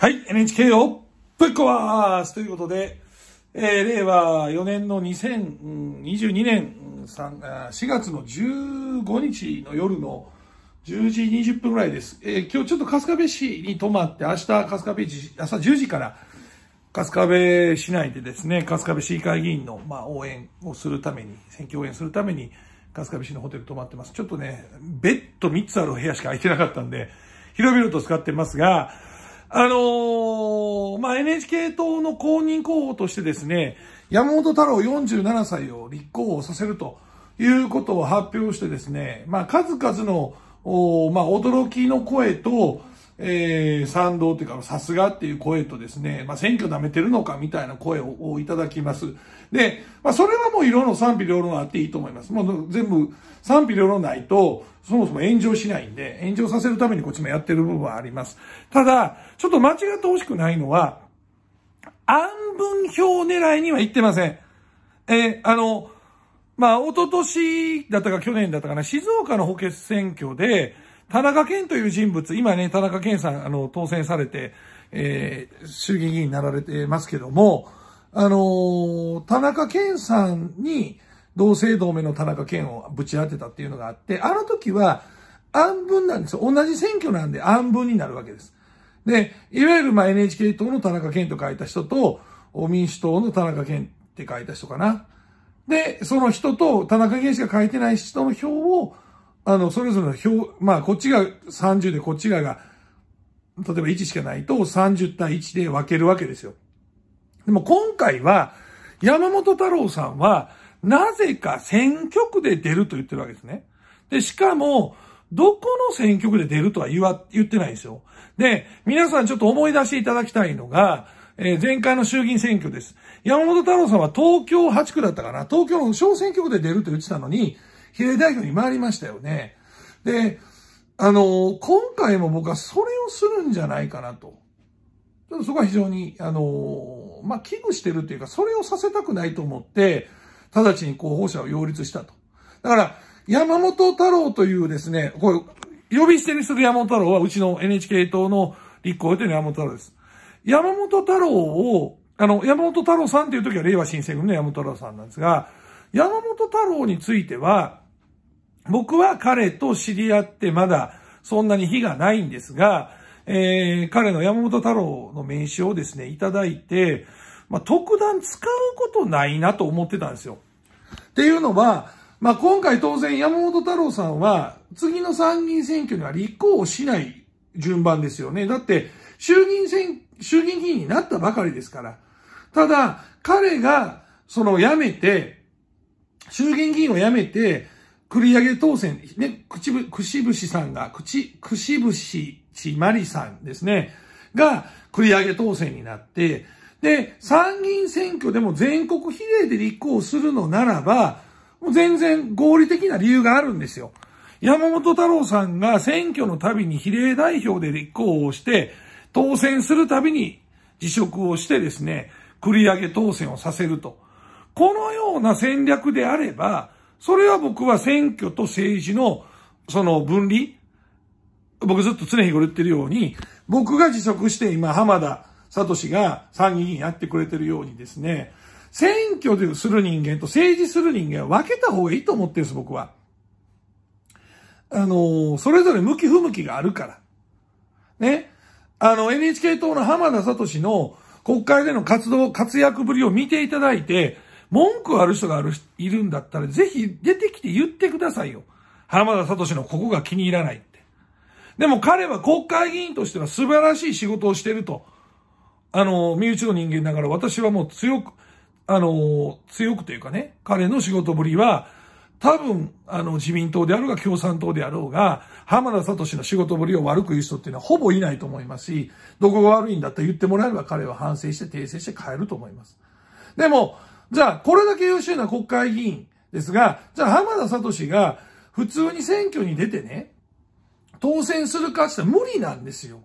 はい、NHK をぶっ壊すということで、えー、令和4年の2022年4月の15日の夜の10時20分ぐらいです。えー、今日ちょっと春日部市に泊まって、明日春日部市、朝10時から春日部市内でですね、春日部市議会議員の、まあ、応援をするために、選挙応援するために、春日部市のホテル泊まってます。ちょっとね、ベッド3つある部屋しか空いてなかったんで、広々と使ってますが、あのー、まあ、NHK 党の公認候補としてですね、山本太郎47歳を立候補させるということを発表してですね、まあ、数々の、おまあ、驚きの声と、えー、賛同というか、さすがっていう声とですね、まあ、選挙舐めてるのかみたいな声をいただきます。で、まあ、それはもう色の賛否両論あっていいと思います。もう全部賛否両論ないと、そもそも炎上しないんで、炎上させるためにこっちもやってる部分はあります。ただ、ちょっと間違ってほしくないのは、暗分票狙いには行ってません。えー、あの、まあ、一昨年だったか去年だったかな、静岡の補欠選挙で、田中健という人物、今ね、田中健さん、あの、当選されて、えー、衆議院議員になられてますけども、あのー、田中健さんに、同姓同名の田中健をぶち当てたっていうのがあって、あの時は暗分なんですよ。同じ選挙なんで暗分になるわけです。で、いわゆるまあ NHK 党の田中健と書いた人と、民主党の田中健って書いた人かな。で、その人と田中健しか書いてない人の票をあの、それぞれの表、まあ、こっちが30でこっち側が、例えば1しかないと30対1で分けるわけですよ。でも今回は、山本太郎さんは、なぜか選挙区で出ると言ってるわけですね。で、しかも、どこの選挙区で出るとは言わ、言ってないんですよ。で、皆さんちょっと思い出していただきたいのが、えー、前回の衆議院選挙です。山本太郎さんは東京8区だったかな東京の小選挙区で出ると言ってたのに、比例代表に回りましたよね。で、あの、今回も僕はそれをするんじゃないかなと。ちょっとそこは非常に、あの、まあ、危惧してるっていうか、それをさせたくないと思って、直ちに候補者を擁立したと。だから、山本太郎というですね、これ、呼び捨てにする山本太郎は、うちの NHK 党の立候補という山本太郎です。山本太郎を、あの、山本太郎さんという時は令和新選組の山本太郎さんなんですが、山本太郎については、僕は彼と知り合ってまだそんなに日がないんですが、えー、彼の山本太郎の名刺をですね、いただいて、まあ、特段使うことないなと思ってたんですよ。っていうのは、まあ、今回当然山本太郎さんは次の参議院選挙には立候補しない順番ですよね。だって衆議院選、衆議院議員になったばかりですから。ただ、彼がその辞めて、衆議院議員を辞めて、繰り上げ当選、ね、口ぶ、串節さんが、口、串節まりさんですね、が繰り上げ当選になって、で、参議院選挙でも全国比例で立候補するのならば、もう全然合理的な理由があるんですよ。山本太郎さんが選挙のたびに比例代表で立候補して、当選するたびに辞職をしてですね、繰り上げ当選をさせると。このような戦略であれば、それは僕は選挙と政治のその分離僕ずっと常日頃言ってるように、僕が辞職して今浜田聡が参議院やってくれてるようにですね、選挙でする人間と政治する人間は分けた方がいいと思ってるんです、僕は。あの、それぞれ向き不向きがあるから。ね。あの、NHK 党の浜田聡の国会での活動、活躍ぶりを見ていただいて、文句ある人がある、いるんだったら、ぜひ出てきて言ってくださいよ。浜田聡のここが気に入らないって。でも彼は国会議員としては素晴らしい仕事をしてると。あの、身内の人間ながら私はもう強く、あの、強くというかね、彼の仕事ぶりは、多分、あの、自民党であろうが共産党であろうが、浜田聡の仕事ぶりを悪く言う人っていうのはほぼいないと思いますし、どこが悪いんだと言ってもらえれば彼は反省して訂正して変えると思います。でも、じゃあ、これだけ優秀な国会議員ですが、じゃあ浜田聡が普通に選挙に出てね、当選するかって無理なんですよ。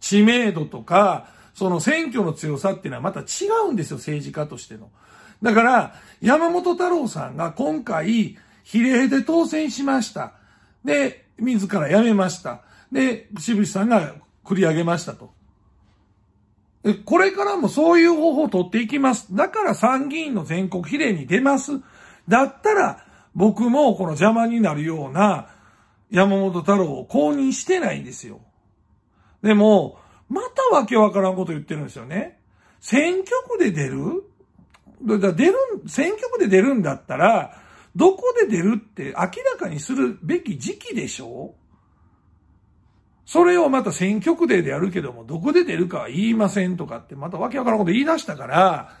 知名度とか、その選挙の強さっていうのはまた違うんですよ、政治家としての。だから、山本太郎さんが今回、比例で当選しました。で、自ら辞めました。で、渋木さんが繰り上げましたと。これからもそういう方法を取っていきます。だから参議院の全国比例に出ます。だったら、僕もこの邪魔になるような山本太郎を公認してないんですよ。でも、またわけわからんこと言ってるんですよね。選挙区で出る？だ出る、選挙区で出るんだったら、どこで出るって明らかにするべき時期でしょう？それをまた選挙区ででやるけども、どこで出るかは言いませんとかって、またわけわからんこと言い出したから、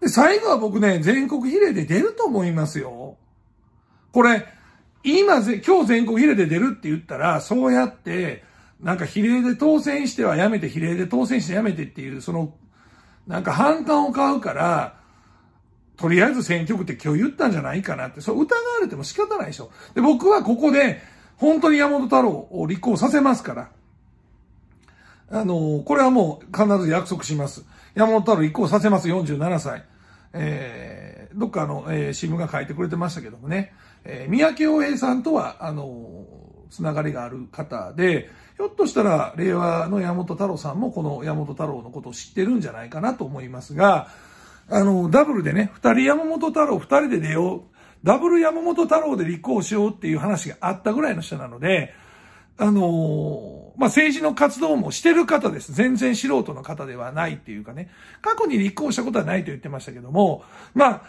で、最後は僕ね、全国比例で出ると思いますよ。これ、今ぜ、今日全国比例で出るって言ったら、そうやって、なんか比例で当選してはやめて、比例で当選してやめてっていう、その、なんか反感を買うから、とりあえず選挙区って今日言ったんじゃないかなって、そう疑われても仕方ないでしょ。で、僕はここで、本当に山本太郎を立候補させますから。あの、これはもう必ず約束します。山本太郎立候補させます、47歳。えー、どっかの、えー、新聞が書いてくれてましたけどもね。えー、三宅洋平さんとは、あの、つながりがある方で、ひょっとしたら、令和の山本太郎さんもこの山本太郎のことを知ってるんじゃないかなと思いますが、あの、ダブルでね、二人山本太郎、二人で出よう。ダブル山本太郎で立候補しようっていう話があったぐらいの人なので、あのまあ、政治の活動もしてる方です。全然素人の方ではないっていうかね。過去に立候補したことはないと言ってましたけども、まあ、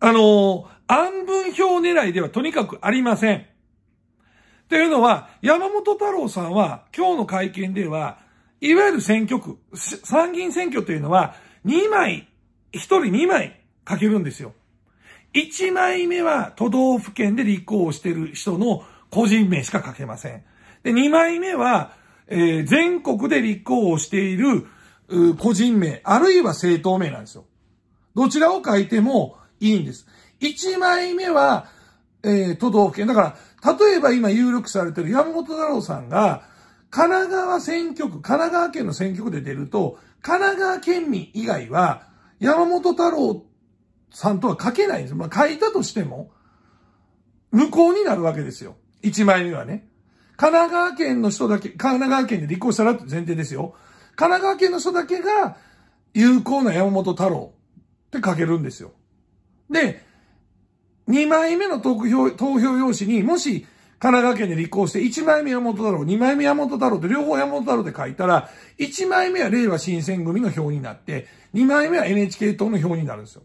あの暗分票狙いではとにかくありません。っていうのは、山本太郎さんは今日の会見では、いわゆる選挙区、参議院選挙というのは、2枚、1人2枚かけるんですよ。1枚目は都道府県で立候補してる人の個人名しか書けません。で、2枚目は、えー、全国で立候補している個人名、あるいは政党名なんですよ。どちらを書いてもいいんです。1枚目は、えー、都道府県。だから、例えば今有力されてる山本太郎さんが、神奈川選挙区、神奈川県の選挙区で出ると、神奈川県民以外は、山本太郎さんとは書けないんです。まあ、書いたとしても、無効になるわけですよ。1枚目はね。神奈川県の人だけ、神奈川県で立候補したらって前提ですよ。神奈川県の人だけが有効な山本太郎って書けるんですよ。で、2枚目の投票投票用紙にもし神奈川県で立候補して1枚目山本太郎、2枚目山本太郎って両方山本太郎って書いたら、1枚目は令和新選組の表になって、2枚目は NHK 党の表になるんですよ。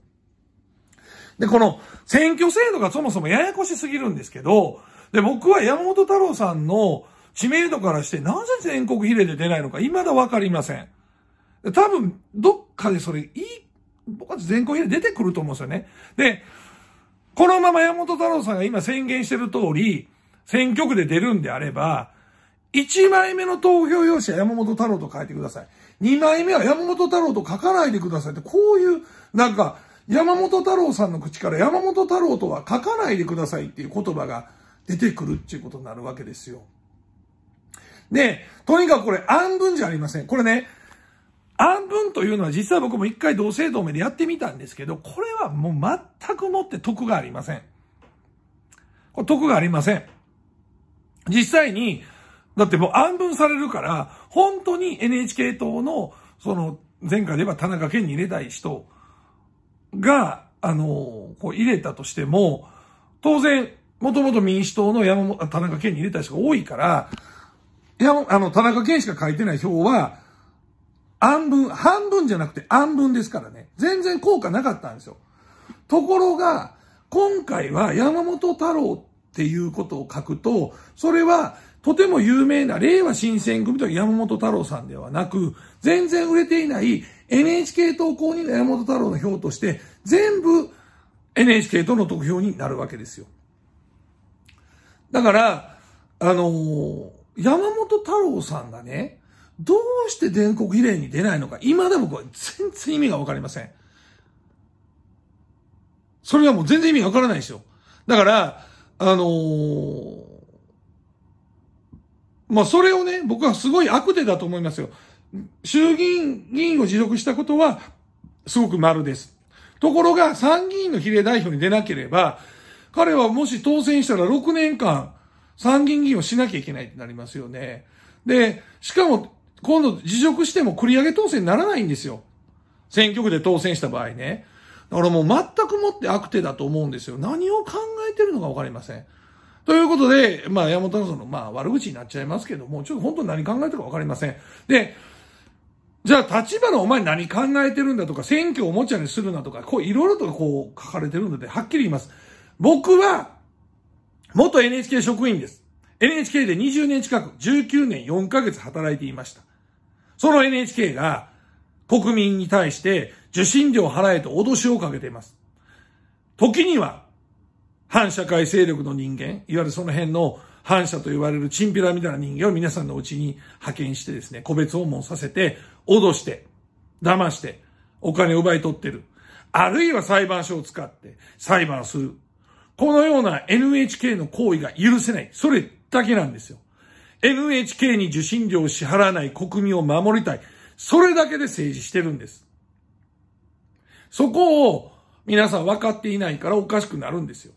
で、この選挙制度がそもそもややこしすぎるんですけど、で、僕は山本太郎さんの知名度からして、なぜ全国比例で出ないのか、未だわかりません。多分、どっかでそれ、いい、僕は全国比例出てくると思うんですよね。で、このまま山本太郎さんが今宣言してる通り、選挙区で出るんであれば、1枚目の投票用紙は山本太郎と書いてください。2枚目は山本太郎と書かないでくださいって、こういう、なんか、山本太郎さんの口から山本太郎とは書かないでくださいっていう言葉が出てくるっていうことになるわけですよ。で、とにかくこれ暗文じゃありません。これね、暗文というのは実は僕も一回同姓同名でやってみたんですけど、これはもう全くもって得がありません。これ得がありません。実際に、だってもう暗分されるから、本当に NHK 党の、その、前回で言えば田中健に入れたい人が、あの、こう入れたとしても、当然、もともと民主党の山本、田中健に入れた人が多いから、山、あの、田中健しか書いてない票は、暗分、半分じゃなくて暗分ですからね。全然効果なかったんですよ。ところが、今回は山本太郎っていうことを書くと、それはとても有名な令和新選組と山本太郎さんではなく、全然売れていない NHK 党公認の山本太郎の票として、全部 NHK 党の得票になるわけですよ。だから、あのー、山本太郎さんがね、どうして全国比例に出ないのか、今でもこれ全然意味がわかりません。それはもう全然意味がわからないですよ。だから、あのー、まあ、それをね、僕はすごい悪手だと思いますよ。衆議院議員を持続したことは、すごく丸です。ところが、参議院の比例代表に出なければ、彼はもし当選したら6年間、参議院議員をしなきゃいけないってなりますよね。で、しかも、今度辞職しても繰り上げ当選にならないんですよ。選挙区で当選した場合ね。だからもう全くもって悪手だと思うんですよ。何を考えてるのかわかりません。ということで、まあ山本さんの、まあ悪口になっちゃいますけども、ちょっと本当に何考えてるかわかりません。で、じゃあ、立花お前何考えてるんだとか、選挙をおもちゃにするなとか、こういろいろとこう書かれてるので、はっきり言います。僕は、元 NHK 職員です。NHK で20年近く、19年4ヶ月働いていました。その NHK が、国民に対して受信料払えと脅しをかけています。時には、反社会勢力の人間、いわゆるその辺の反社と言われるチンピラみたいな人間を皆さんのうちに派遣してですね、個別訪問させて、脅して、騙して、お金を奪い取ってる。あるいは裁判所を使って裁判する。このような NHK の行為が許せない。それだけなんですよ。NHK に受信料を支払わない国民を守りたい。それだけで政治してるんです。そこを皆さん分かっていないからおかしくなるんですよ。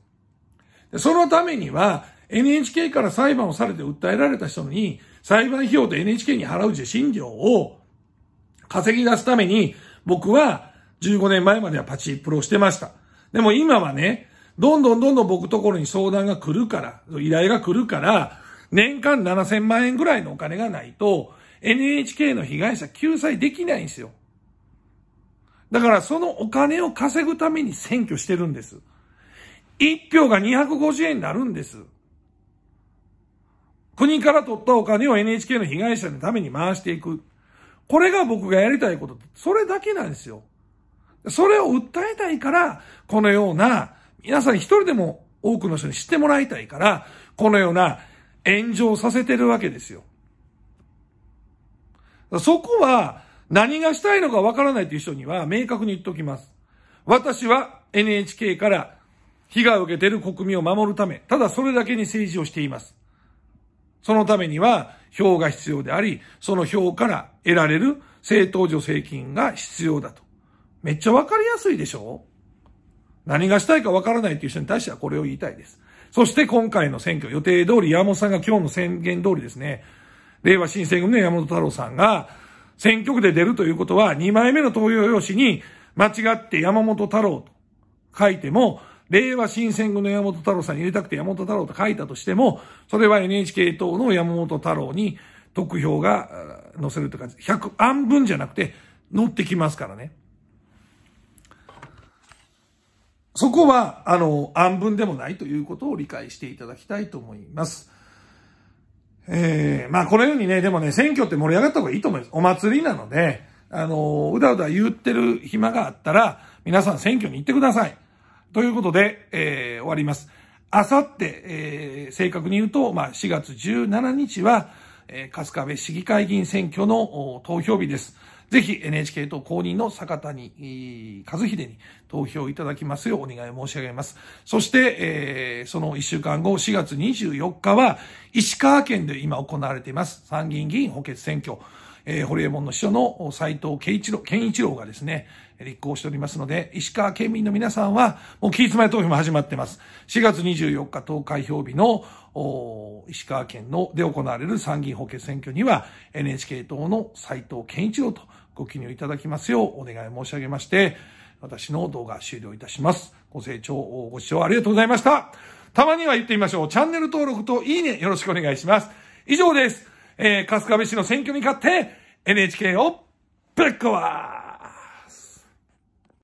そのためには NHK から裁判をされて訴えられた人に裁判費用と NHK に払う受信料を稼ぎ出すために僕は15年前まではパチプロしてました。でも今はね、どんどんどんどん僕ところに相談が来るから、依頼が来るから、年間7000万円ぐらいのお金がないと、NHK の被害者救済できないんですよ。だからそのお金を稼ぐために選挙してるんです。一票が250円になるんです。国から取ったお金を NHK の被害者のために回していく。これが僕がやりたいこと。それだけなんですよ。それを訴えたいから、このような、皆さん一人でも多くの人に知ってもらいたいから、このような炎上させてるわけですよ。そこは何がしたいのかわからないという人には明確に言っておきます。私は NHK から被害を受けている国民を守るため、ただそれだけに政治をしています。そのためには票が必要であり、その票から得られる政党助成金が必要だと。めっちゃわかりやすいでしょ？何がしたいかわからないという人に対してはこれを言いたいです。そして今回の選挙、予定通り山本さんが今日の宣言通りですね、令和新選組の山本太郎さんが選挙区で出るということは2枚目の投票用紙に間違って山本太郎と書いても、令和新選組の山本太郎さんに入れたくて山本太郎と書いたとしても、それは NHK 党の山本太郎に得票が載せるというか、100、案分じゃなくて載ってきますからね。そこは、あの、案分でもないということを理解していただきたいと思います。ええー、まあこのようにね、でもね、選挙って盛り上がった方がいいと思います。お祭りなので、あの、うだうだ言ってる暇があったら、皆さん選挙に行ってください。ということで、えー、終わります。あさって、えー、正確に言うと、まあ4月17日は、えー、春日部市議会議員選挙の投票日です。ぜひ NHK 党公認の坂谷和秀に投票いただきますようお願い申し上げます。そして、えー、その1週間後、4月24日は、石川県で今行われています、参議院議員補欠選挙。えー、ホリエモンの秘書の斎藤健一郎、健一郎がですね、立候補しておりますので、石川県民の皆さんは、もう期日前投票も始まってます。4月24日投開票日の、石川県ので行われる参議院補欠選挙には、NHK 党の斎藤健一郎とご記入いただきますようお願い申し上げまして、私の動画終了いたします。ご清聴、ご視聴ありがとうございました。たまには言ってみましょう。チャンネル登録といいねよろしくお願いします。以上です。えー、春日部市の選挙に勝って NHK をぶっ壊